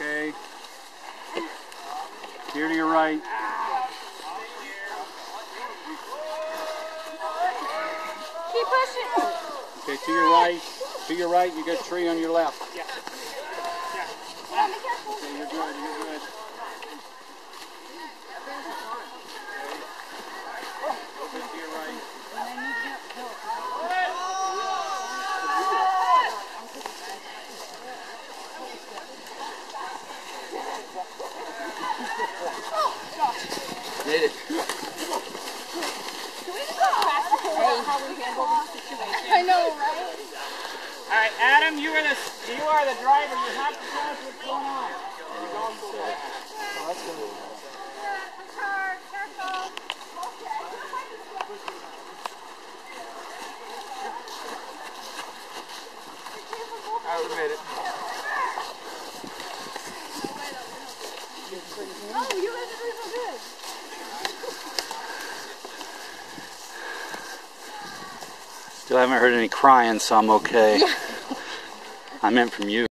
Okay. Here to your right. Keep pushing. Okay, to your right. To your right, you got a tree on your left. Yeah, careful. Okay, you're good, you're good. Okay, to your right. Made it. Can we just go practical about how we handle these situations? I know, right? All right, Adam, you are the you are the driver. You have to tell us what's going on. All right, we made it. Oh, you guys are doing so good. Still haven't heard any crying, so I'm okay. I meant from you.